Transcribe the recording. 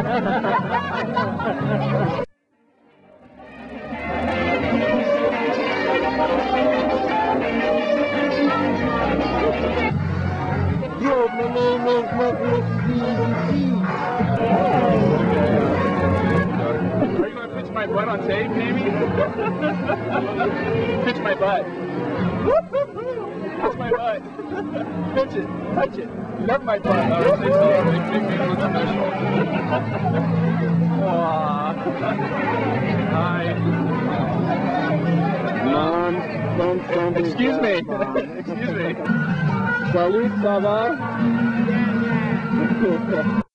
Are you gonna pitch my butt on tape, maybe? pitch my butt. Pitch my butt. Pitch it. Touch it. Love my butt. Oh, special. Hi. Man, don't stand in Excuse me. Excuse me. Salut, ça va?